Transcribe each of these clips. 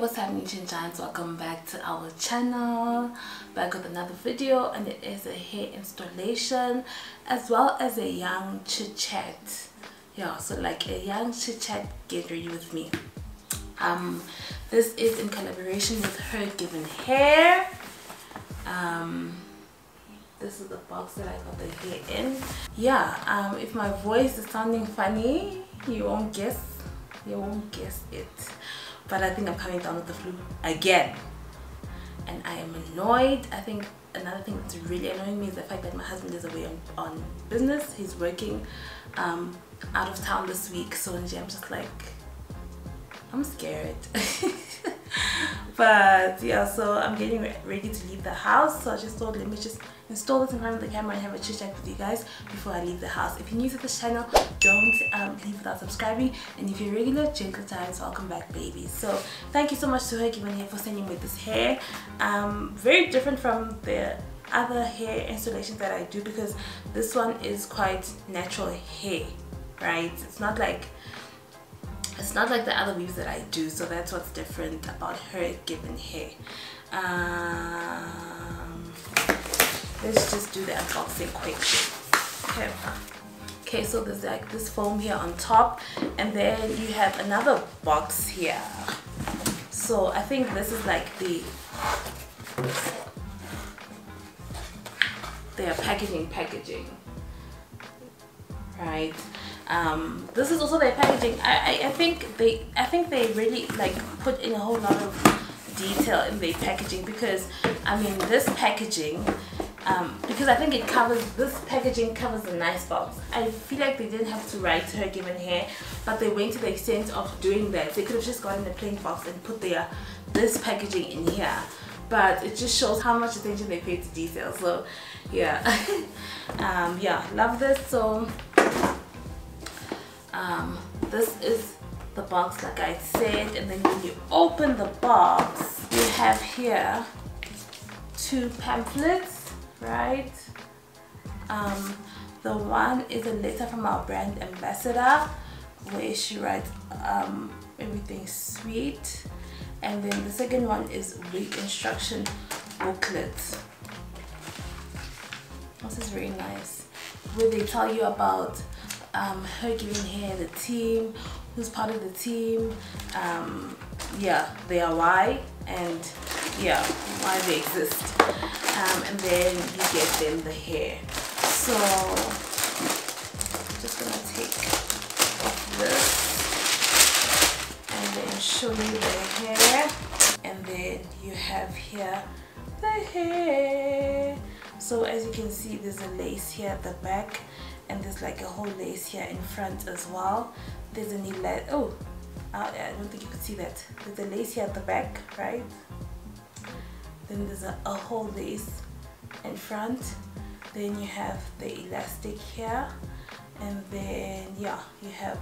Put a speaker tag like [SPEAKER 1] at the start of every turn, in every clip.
[SPEAKER 1] what's happening Giants welcome back to our channel. Back with another video and it is a hair installation as well as a young chit chat. Yeah so like a young chit chat get ready with me. Um this is in collaboration with her given hair. Um this is the box that I got the hair in. Yeah um if my voice is sounding funny you won't guess. You won't guess it but I think I'm coming down with the flu again. And I am annoyed. I think another thing that's really annoying me is the fact that my husband is away on, on business. He's working um, out of town this week. So I'm just like I'm scared. But yeah so I'm getting ready to leave the house. So I just thought let me just install this in front of the camera and have a chit chat with you guys before I leave the house. If you're new to this channel, don't um, leave without subscribing. And if you're regular, Gentle Giants, welcome back baby. So thank you so much to HerGivenHair for sending me this hair. Um, very different from the other hair installations that I do because this one is quite natural hair, right? It's not like it's not like the other weaves that I do so that's what's different about her given hair um, let's just do the unboxing quick. Okay okay so there's like this foam here on top and then you have another box here. So I think this is like the their packaging packaging right? Um, this is also their packaging. I, I, I think they I think they really like put in a whole lot of detail in their packaging because I mean this packaging um, because I think it covers this packaging covers a nice box I feel like they didn't have to write HerGivenHair but they went to the extent of doing that. They could have just gotten a plain box and put their this packaging in here. But it just shows how much attention they paid to detail so yeah. Um, yeah love this. So um, this is the box like I said. And then when you open the box you have here two pamphlets right? Um, the one is a letter from our brand ambassador where she writes um, everything sweet. And then the second one is wig instruction booklet. This is very nice. Where they tell you about um, HerGivenHair the team who's part of the team um, yeah their why and yeah why they exist. Um, and then you get them the hair. So I'm just gonna take off this and then show you the hair. And then you have here the hair. So as you can see there's a lace here at the back and there's like a whole lace here in front as well. There's a knee lace oh I don't think you can see that. There's a lace here at the back right then there's a, a whole lace in front. Then you have the elastic here. And then yeah you have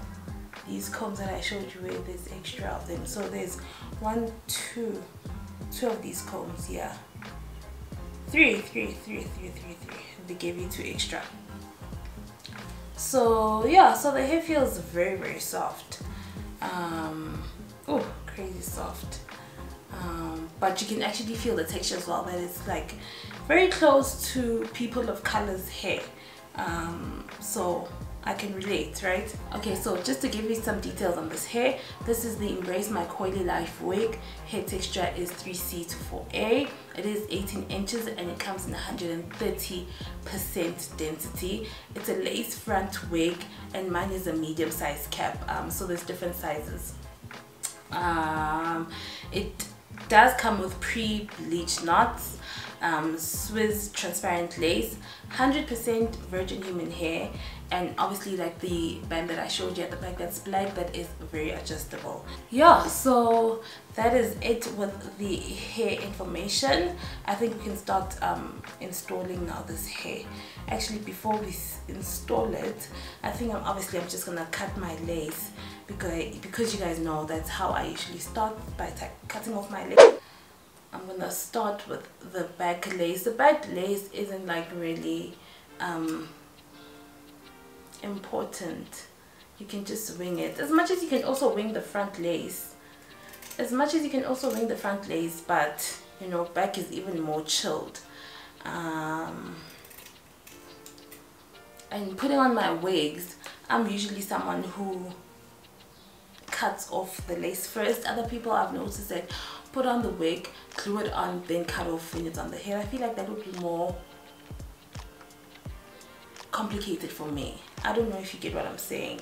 [SPEAKER 1] these combs that I showed you where there's extra of them. So there's one two two of these combs yeah three three three three three three. They gave you two extra. So yeah so the hair feels very very soft. Um oh crazy soft. Um, but you can actually feel the texture as well that it's like very close to people of colors hair um, so I can relate, right? Okay, so just to give you some details on this hair, this is the Embrace My Coily Life wig. Hair texture is 3C to 4A. It is 18 inches and it comes in 130% density. It's a lace front wig and mine is a medium size cap, um, so there's different sizes. Um, it does come with pre-bleached knots um, Swiss transparent lace, 100% virgin human hair, and obviously like the band that I showed you at the back that's black that is very adjustable. Yeah, so that is it with the hair information. I think we can start um, installing now this hair. Actually, before we install it, I think I'm obviously I'm just gonna cut my lace because because you guys know that's how I usually start by cutting off my lace. I'm gonna start with the back lace. The back lace isn't like really um, important. You can just wing it. As much as you can also wing the front lace. as much as you can also wing the front lace but you know back is even more chilled um, and putting on my wigs I'm usually someone who cuts off the lace first. Other people I've noticed that put on the wig glue it on then cut off when it's on the hair. I feel like that would be more complicated for me. I don't know if you get what I'm saying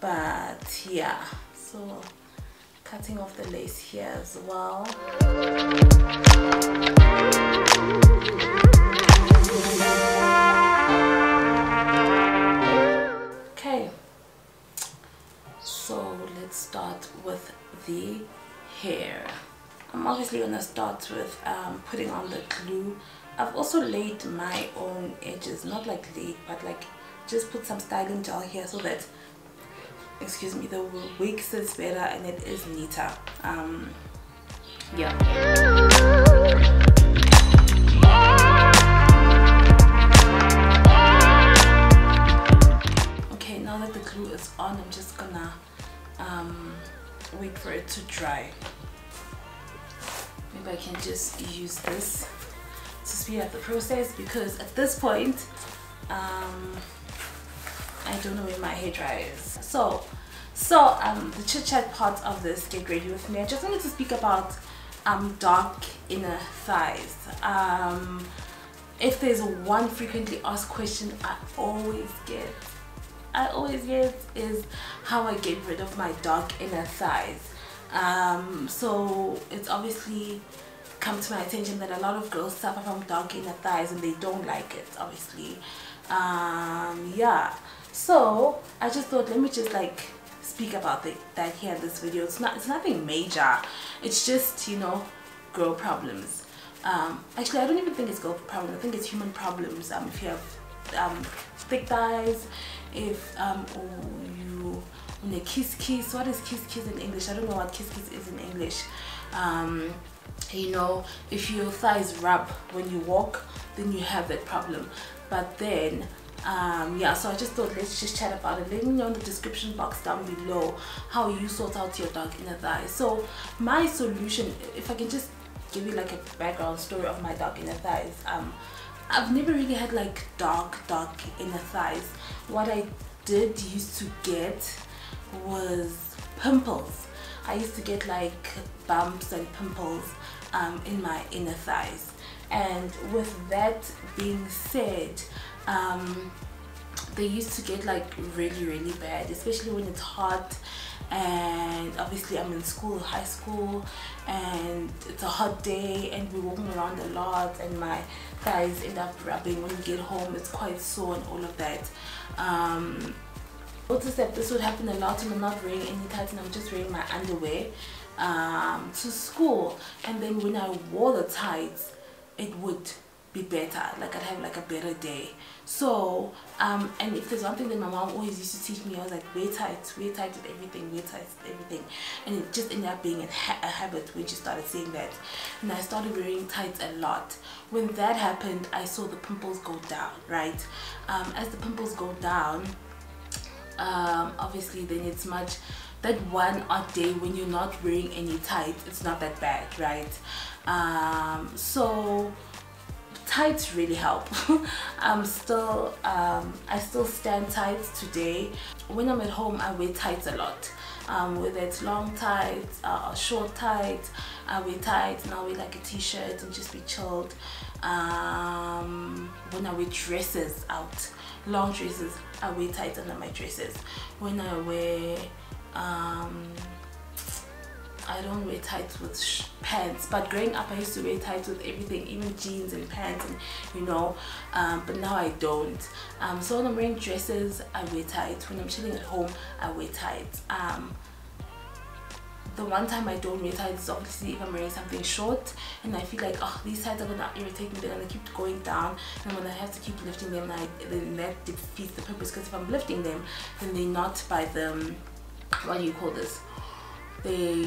[SPEAKER 1] but yeah. So cutting off the lace here as well start with the hair. I'm obviously gonna start with um, putting on the glue. I've also laid my own edges not like laid but like just put some styling gel here so that excuse me the wig sits better and it is neater. Um yeah. Okay now that the glue is on i'm just gonna um wait for it to dry maybe i can just use this to speed up the process because at this point um I don't know where my hair dryer is. So, so um, the chit chat part of this get ready with me. I just wanted to speak about um dark inner thighs. Um, if there's one frequently asked question I always get, I always get is how I get rid of my dark inner thighs. Um, so it's obviously come to my attention that a lot of girls suffer from dark inner thighs and they don't like it obviously. Um yeah. So i just thought let me just like speak about the, that here in this video. It's not it's nothing major. It's just you know girl problems. Um actually i don't even think it's girl problems. i think it's human problems um if you have um thick thighs if um you when a kiss kiss what is kiss kiss in english? I don't know what kiss kiss is in english. Um you know if your thighs rub when you walk then you have that problem. But then um, yeah so i just thought let's just chat about it. Let me know in the description box down below how you sort out your dark inner thighs so my solution if i can just give you like a background story of my dark inner thighs um i've never really had like dark dark inner thighs. What i did used to get was pimples. I used to get like bumps and pimples um, in my inner thighs. And with that being said um, they used to get like really really bad especially when it's hot and obviously I'm in school high school and it's a hot day and we're walking around a lot and my thighs end up rubbing when we get home. It's quite sore and all of that. Um, that this would happen a lot and I'm not wearing any tights and I'm just wearing my underwear um, to school. And then when I wore the tights it would be better like I'd have like a better day. So um and if there's one thing that my mom always used to teach me I was like wear tights wear tights with everything? Wear tights with everything? And it just ended up being a, ha a habit when she started saying that. And I started wearing tights a lot. When that happened I saw the pimples go down right? Um as the pimples go down um obviously then it's much that one odd day when you're not wearing any tights it's not that bad right? Um so tights really help. I'm still um i still stand tights today. When i'm at home i wear tights a lot. Um whether it's long tights uh, or short tights i wear tights and i wear like a t-shirt and just be chilled. Um when i wear dresses out long dresses i wear tights under my dresses. When i wear um I don't wear tights with pants but growing up I used to wear tights with everything even jeans and pants and you know um, but now I don't. Um, so when I'm wearing dresses I wear tights. When I'm chilling at home I wear tights. Um, the one time I don't wear tights is obviously if I'm wearing something short and I feel like oh these tights are gonna irritate me they're gonna keep going down. And when I have to keep lifting them I, then that defeats the purpose because if I'm lifting them then they're not by the what do you call this they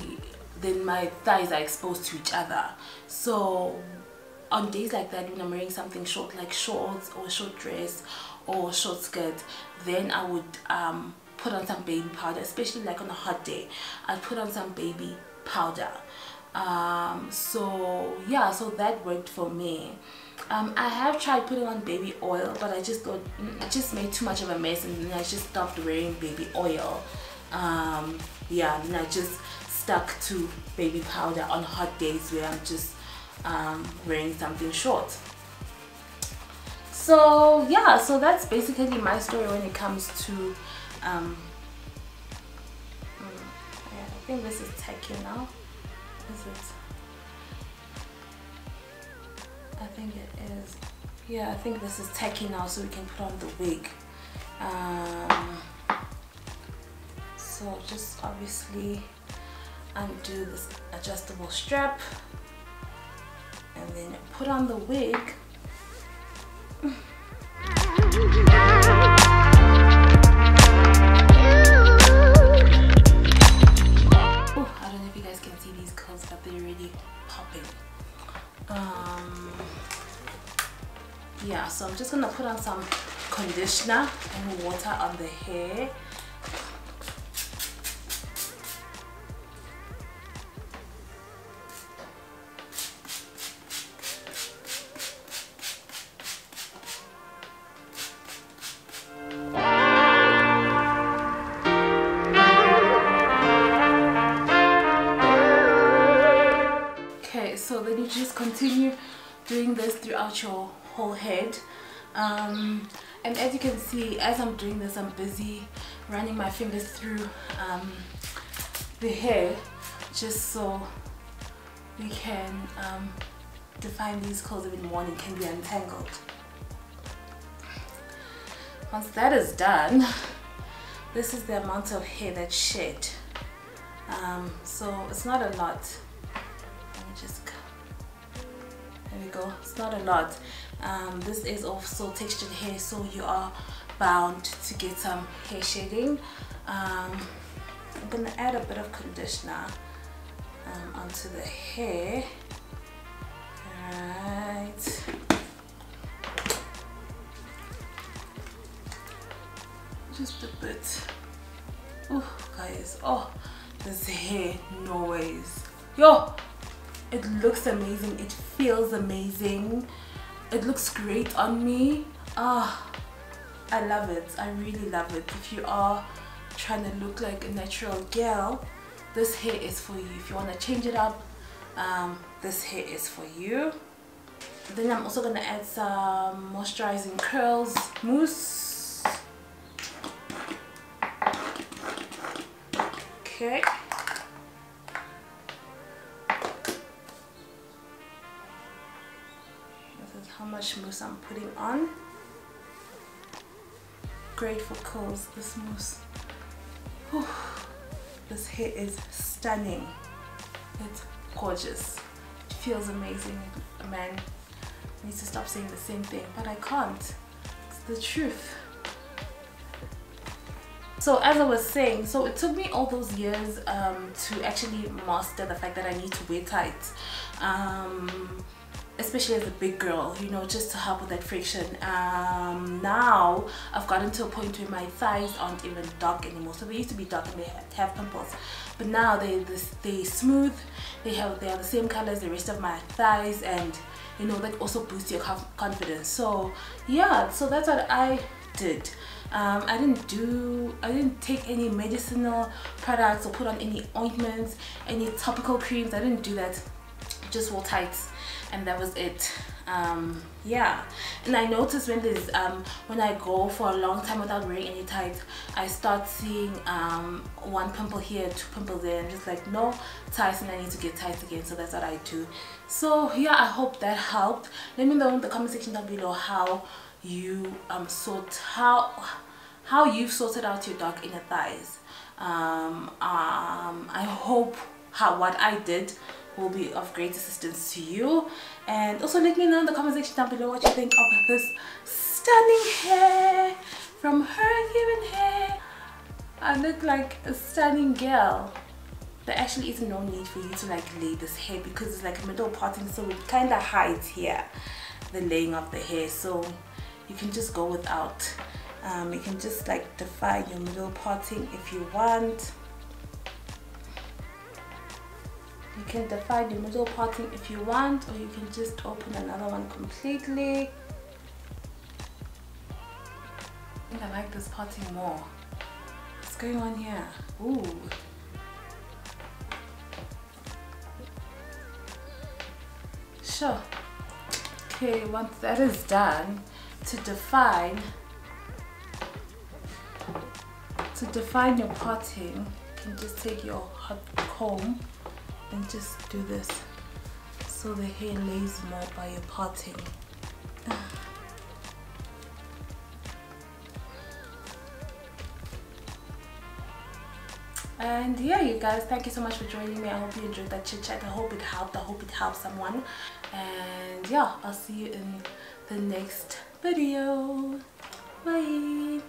[SPEAKER 1] then my thighs are exposed to each other. So on days like that when I'm wearing something short like shorts or short dress or short skirt then I would um, put on some baby powder especially like on a hot day I'd put on some baby powder. Um, so yeah so that worked for me. Um, I have tried putting on baby oil but I just got it just made too much of a mess and then I just stopped wearing baby oil. Um, yeah and I just stuck to baby powder on hot days where I'm just um, wearing something short. So yeah so that's basically my story when it comes to um, mm, I think this is tacky now. Is it? I think it is. Yeah I think this is tacky now so we can put on the wig. Um, so just obviously undo this adjustable strap and then put on the wig. Oh, I don't know if you guys can see these curls but they're really popping. Um yeah so I'm just gonna put on some conditioner and water on the hair um, and as you can see as I'm doing this I'm busy running my fingers through um, the hair just so we can um, define these curls even more and can be untangled. Once that is done this is the amount of hair that's shed. Um, so it's not a lot. Let me just there we go. It's not a lot um, this is also textured hair so you are bound to get some hair shading um, I'm gonna add a bit of conditioner um, onto the hair. Right just a bit. Oh guys. Oh this hair no ways yo it looks amazing. It feels amazing it looks great on me. Ah i love it. I really love it. If you are trying to look like a natural girl this hair is for you. If you want to change it up um, this hair is for you. Then i'm also gonna add some moisturizing curls mousse much mousse I'm putting on. Great for curls, this mousse. Whew. This hair is stunning. It's gorgeous. It feels amazing. Man needs to stop saying the same thing, but I can't. It's the truth. So as I was saying, so it took me all those years um, to actually master the fact that I need to wear tights. Um, especially as a big girl you know just to help with that friction. Um, now I've gotten to a point where my thighs aren't even dark anymore. So they used to be dark and they have pimples. But now they they smooth. They have they are the same color as the rest of my thighs and you know that also boosts your confidence. So yeah so that's what I did. Um, I didn't do I didn't take any medicinal products or put on any ointments any topical creams. I didn't do that. Just wore tights and that was it. Um, yeah. And I noticed when this um, when I go for a long time without wearing any tights I start seeing um, one pimple here two pimples there. And just like no tights and I need to get tights again. So that's what I do. So yeah I hope that helped. Let me know in the comment section down below how you um sort how how you've sorted out your dark inner thighs. Um, um, I hope how what I did will be of great assistance to you. And also let me know in the comment section down below what you think of this stunning hair. From her human hair I look like a stunning girl. There actually isn't no need for you to like lay this hair because it's like a middle parting so it kind of hides here the laying of the hair. So you can just go without um, you can just like define your middle parting if you want you can define the middle parting if you want or you can just open another one completely. I think I like this parting more. What's going on here? Ooh. Sure. Okay once that is done to define to define your parting you can just take your hot comb and just do this so the hair lays more by your parting. And yeah you guys thank you so much for joining me. I hope you enjoyed that chit chat. I hope it helped. I hope it helped someone. And yeah i'll see you in the next video. Bye